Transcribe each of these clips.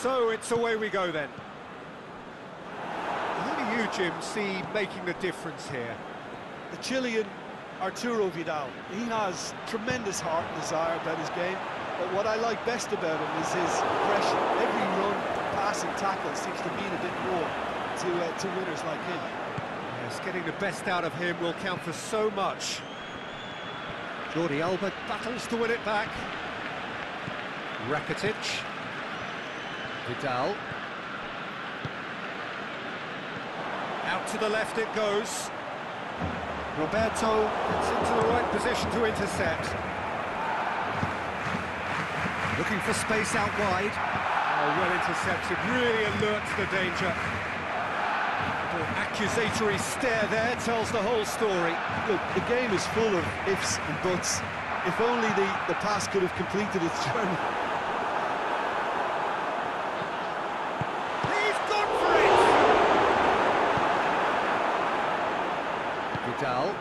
So it's away we go then. Who do you, Jim, see making the difference here? The Chilean Arturo Vidal. He has tremendous heart and desire about his game, but what I like best about him is his aggression. Every run, pass and tackle seems to mean a bit more to, uh, to winners like him. Yes, getting the best out of him will count for so much. Jordi Alba battles to win it back. Rakitic. Vidal. Out to the left it goes. Roberto gets into the right position to intercept. Looking for space out wide. Oh, well intercepted, really alert to the danger. The accusatory stare there tells the whole story. Look, the game is full of ifs and buts. If only the, the pass could have completed its journey. He's gone for it! Vidal.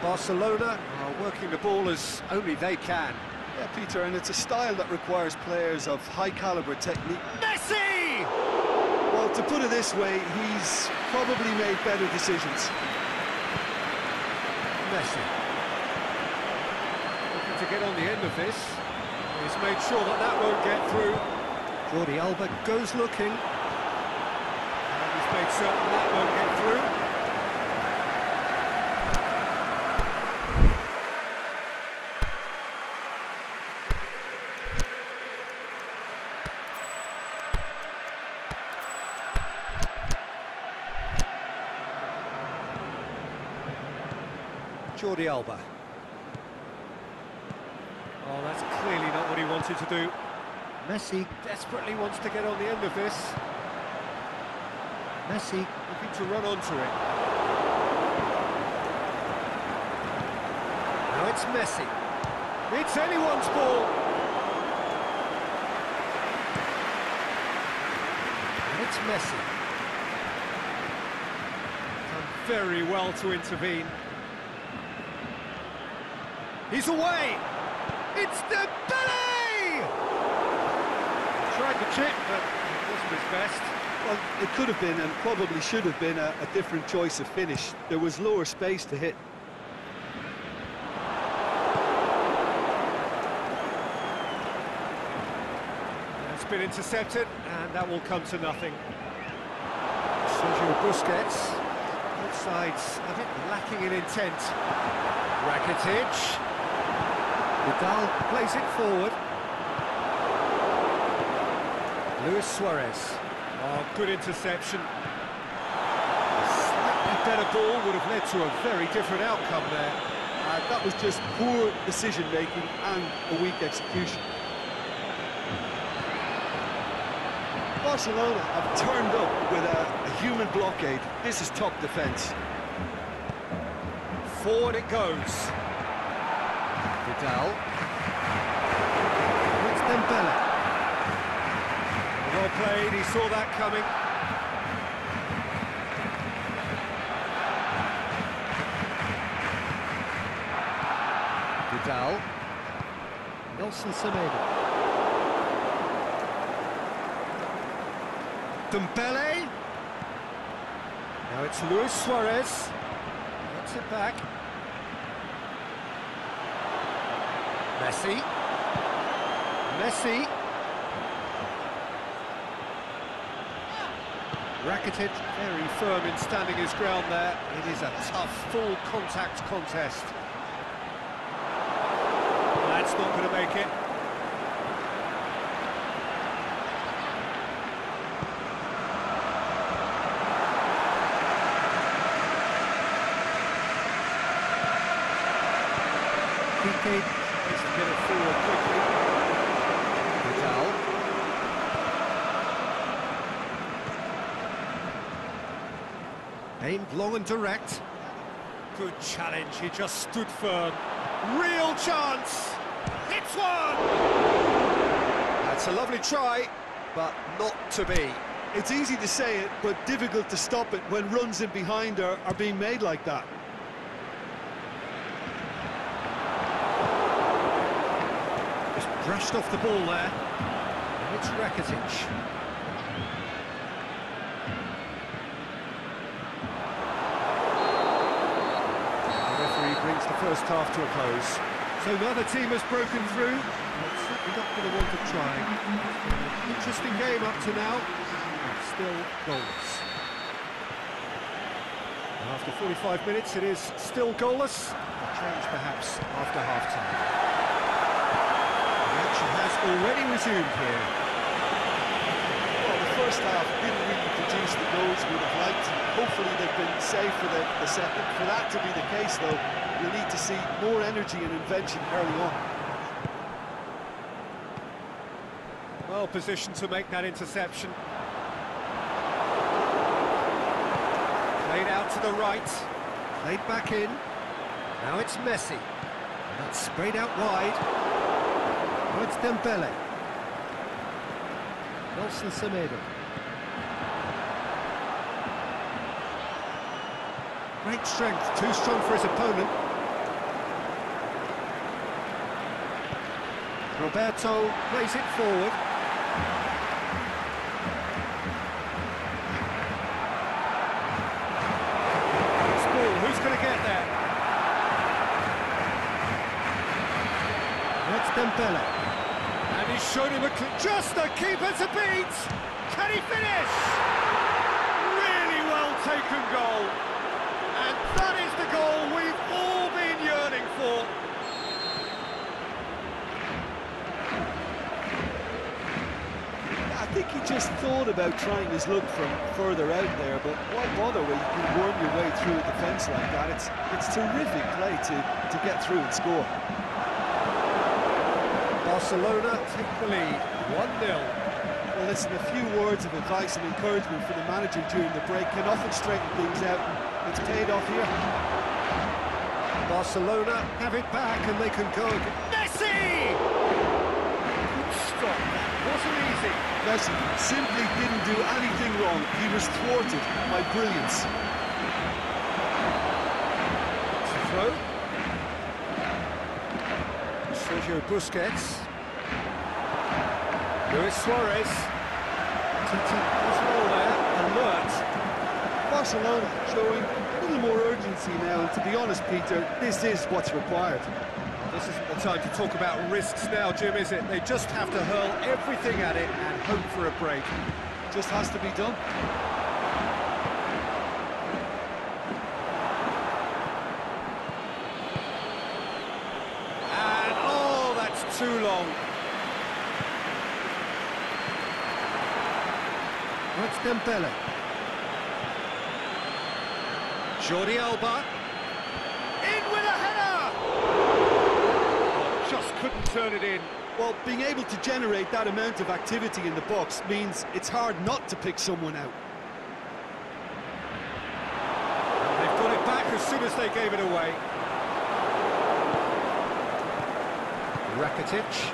Barcelona are working the ball as only they can. Yeah, Peter, and it's a style that requires players of high-caliber technique. Messi! Well, to put it this way, he's probably made better decisions. Messi. Looking to get on the end of this. He's made sure that that won't get through. Jordi Alba goes looking. And he's made certain that won't get through. Jordi Alba. Oh, that's clearly not what he wanted to do. Messi desperately wants to get on the end of this. Messi looking to run onto it. Now it's Messi. It's anyone's ball. And it's Messi. Done very well to intervene. He's away! It's Dembele! Tried the chip, but it wasn't his best. Well, it could have been, and probably should have been, a, a different choice of finish. There was lower space to hit. It's been intercepted, and that will come to nothing. Sergio Busquets. Both sides a bit lacking in intent. Rakitic. Vidal plays it forward. Luis Suarez. Oh, good interception. A slightly better ball would have led to a very different outcome there. Uh, that was just poor decision-making and a weak execution. Barcelona have turned up with a, a human blockade. This is top defence. Forward it goes. Vidal. It's Dembele. Well played, he saw that coming. Vidal. Nelson Semedo. Dembele. Now it's Luis Suarez. Gets it back. Messi. Messi. Rakitic very firm in standing his ground there. It is a tough, full contact contest. That's not going to make it. To get it forward quickly. Vidal. Aimed long and direct. Good challenge, he just stood firm. Real chance! Hits one! That's a lovely try, but not to be. It's easy to say it, but difficult to stop it when runs in behind are, are being made like that. Just brushed off the ball there. It's Rakitic. The referee brings the first half to a close. So neither team has broken through. It's certainly not for the want of trying. Interesting game up to now, still goalless. After 45 minutes, it is still goalless. A change perhaps after half-time. The action has already resumed here. Well, the first half didn't really produce the goals we would have liked. Hopefully they've been safe for the, the second. For that to be the case, though, you'll need to see more energy and invention early on. Well positioned to make that interception. Played out to the right, played back in. Now it's Messi. And that's sprayed out wide. Now it's Dembele. Nelson Semedo. Great strength, too strong for his opponent. Roberto plays it forward. It's ball, who's going to get there? That's Dembele. And he's shown him a... cl- Just the keeper to beat! Can he finish? Really well taken goal. And that is the goal we've all been yearning for. I think he just thought about trying his luck from further out there, but why bother when you can worm your way through a defence like that? It's it's terrific play to, to get through and score. Barcelona take the lead, 1-0. Well, listen, a few words of advice and encouragement for the manager during the break can often straighten things out. It's paid off here. Barcelona have it back and they can go again. Messi! Stop, wasn't easy. Messi simply didn't do anything wrong. He was thwarted by brilliance. Throw. Sergio Busquets. Luis Suarez. Titi Oswald there, alert. Barcelona showing a little more urgency now, and to be honest, Peter, this is what's required. This isn't the time to talk about risks now, Jim, is it? They just have to hurl everything at it and hope for a break. Just has to be done. And, oh, that's too long. That's Dembele. Jordi Alba. In with a header! Oh, just couldn't turn it in. Well, being able to generate that amount of activity in the box means it's hard not to pick someone out. They've got it back as soon as they gave it away. Rakitic.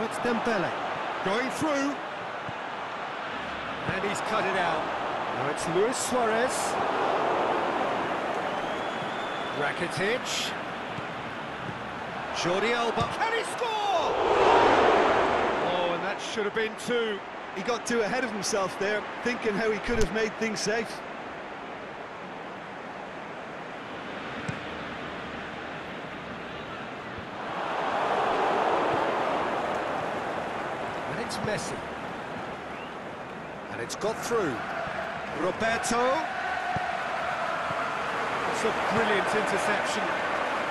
It's Dembele. Going through. And he's cut it out. Now it's Luis Suarez. Rakitic. Jordi Alba. Can he score? Oh, and that should have been two. He got too ahead of himself there, thinking how he could have made things safe. And it's Messi. And it's got through. Roberto. It's a brilliant interception.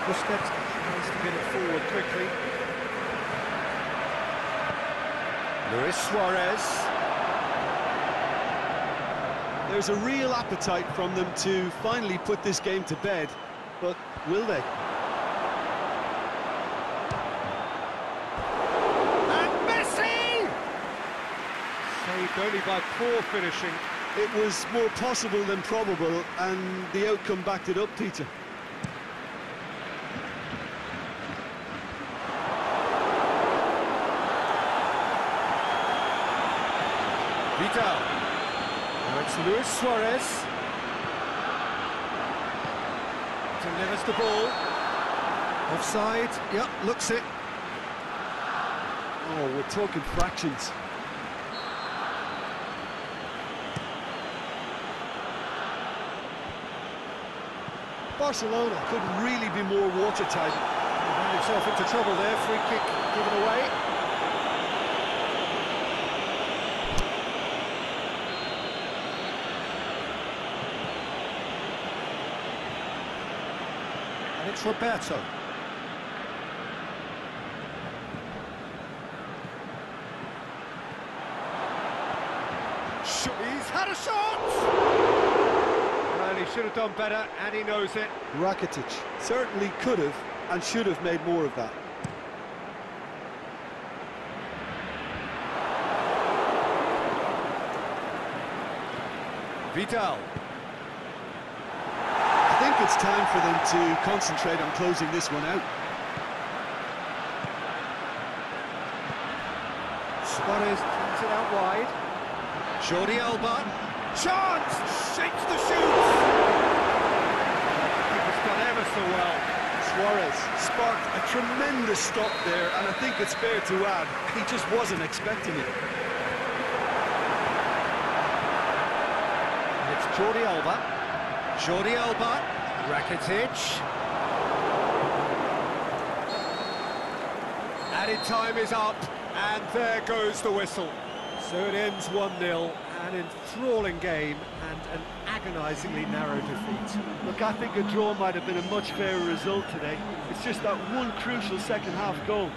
Busquets tries to get it forward quickly. Luis Suarez. There's a real appetite from them to finally put this game to bed, but will they? And Messi! Saved only by poor finishing. It was more possible than probable, and the outcome backed it up, Peter. Vidal. Now it's Luis Suarez. Delivers the ball. Offside. Yep, looks it. Oh, we're talking fractions. Barcelona couldn't really be more watertight. Ran himself into trouble there, free kick given away. And it's Roberto. Sh- He's had a shot! Have done better, and he knows it. Rakitic certainly could have and should have made more of that. Vidal. I think it's time for them to concentrate on closing this one out. Suarez plays it out wide. Jordi Alba. Chance! Shakes the shoots! Keeper's done ever so well. Suarez sparked a tremendous stop there, and I think it's fair to add, he just wasn't expecting it. And it's Jordi Alba. Jordi Alba. Rakitic. Added time is up, and there goes the whistle. So it ends 1-0, an enthralling game and an agonisingly narrow defeat. Look, I think a draw might have been a much fairer result today. It's just that one crucial second half goal